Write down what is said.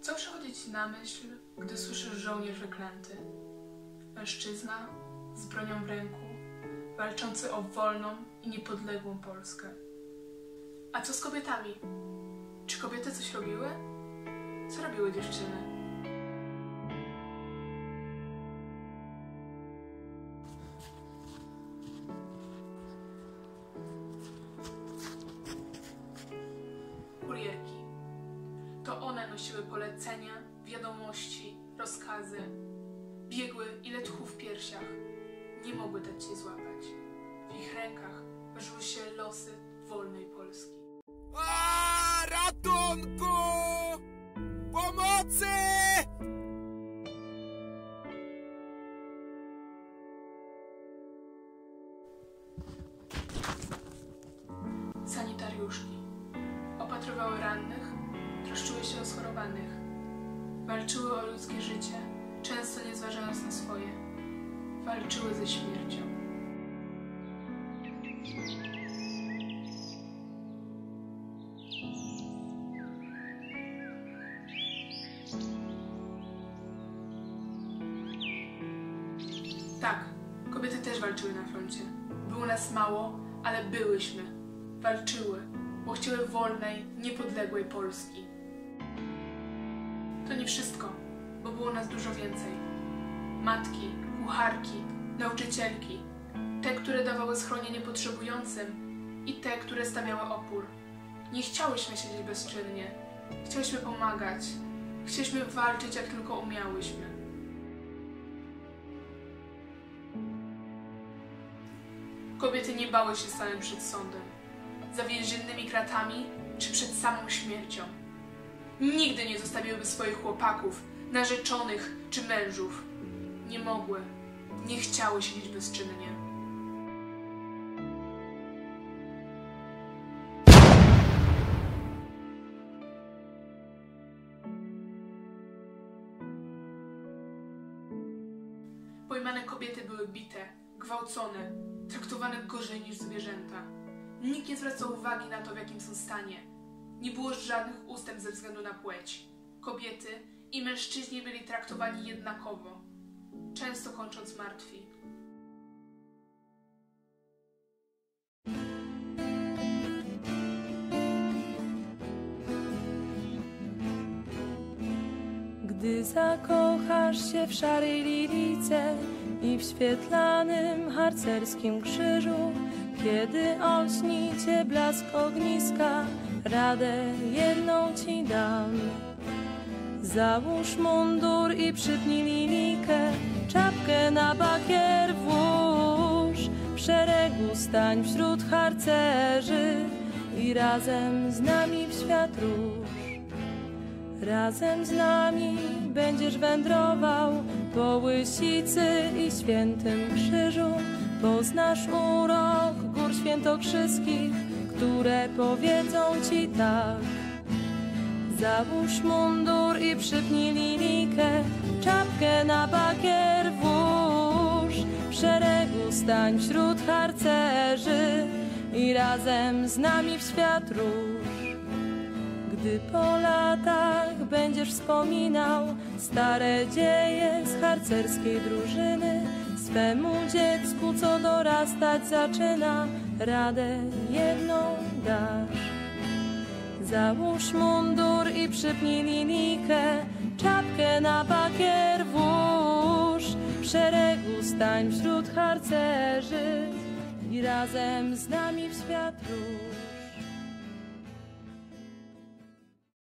Co przychodzi ci na myśl, gdy słyszysz żołnierz wyklęty? Mężczyzna z bronią w ręku, walczący o wolną i niepodległą Polskę. A co z kobietami? Czy kobiety coś robiły? Co robiły dziewczyny? To one nosiły polecenia, wiadomości, rozkazy. Biegły ile tchu w piersiach. Nie mogły dać się złapać. W ich rękach ważyły się losy wolnej Polski. A, ratunku! Pomocy! Sanitariuszki. Opatrywały rannych, troszczyły się o schorowanych. Walczyły o ludzkie życie, często nie zważając na swoje. Walczyły ze śmiercią. Tak, kobiety też walczyły na froncie. Było nas mało, ale byłyśmy. Walczyły, bo chciały wolnej, niepodległej Polski. To nie wszystko, bo było nas dużo więcej. Matki, kucharki, nauczycielki, te, które dawały schronienie potrzebującym i te, które stawiały opór. Nie chciałyśmy siedzieć bezczynnie. Chciałyśmy pomagać. Chcieliśmy walczyć, jak tylko umiałyśmy. Kobiety nie bały się stanąć przed sądem, za więziennymi kratami czy przed samą śmiercią. Nigdy nie zostawiłyby swoich chłopaków, narzeczonych czy mężów. Nie mogły, nie chciały siedzieć bezczynnie. Pojmane kobiety były bite, gwałcone, traktowane gorzej niż zwierzęta. Nikt nie zwracał uwagi na to, w jakim są stanie. Nie było żadnych ustępstw ze względu na płeć. Kobiety i mężczyźni byli traktowani jednakowo, często kończąc martwi. Gdy zakochasz się w szarej lilice i w świetlanym harcerskim krzyżu, kiedy olśni blask ogniska, radę jedną ci dam. Załóż mundur i przypnij lilikę, czapkę na bakier włóż. W szeregu stań wśród harcerzy i razem z nami w świat rusz. Razem z nami będziesz wędrował po Łysicy i Świętym Krzyżu. Poznasz urok gór świętokrzyskich, które powiedzą ci tak. Załóż mundur i przypnij linikę, czapkę na bakier włóż. W szeregu stań wśród harcerzy i razem z nami w świat rusz. Gdy po latach będziesz wspominał stare dzieje z harcerskiej drużyny, swemu dziecku, co dorastać zaczyna, radę jedną dasz. Załóż mundur i przypnij linijkę, czapkę na bakier włóż. W szeregu stań wśród harcerzy i razem z nami w świat rusz.